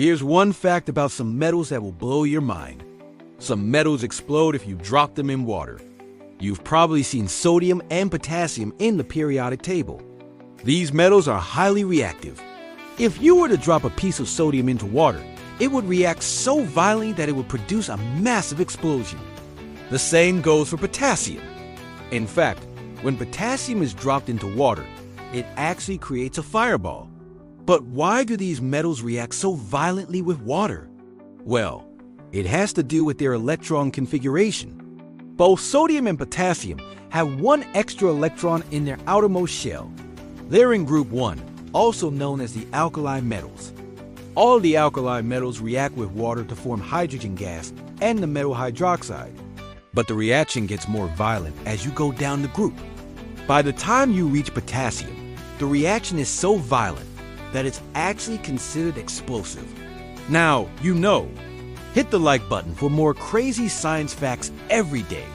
Here's one fact about some metals that will blow your mind. Some metals explode if you drop them in water. You've probably seen sodium and potassium in the periodic table. These metals are highly reactive. If you were to drop a piece of sodium into water, it would react so violently that it would produce a massive explosion. The same goes for potassium. In fact, when potassium is dropped into water, it actually creates a fireball. But why do these metals react so violently with water? Well, it has to do with their electron configuration. Both sodium and potassium have one extra electron in their outermost shell. They're in group 1, also known as the alkali metals. All the alkali metals react with water to form hydrogen gas and the metal hydroxide. But the reaction gets more violent as you go down the group. By the time you reach potassium, the reaction is so violent that it's actually considered explosive. Now, you know. Hit the like button for more crazy science facts every day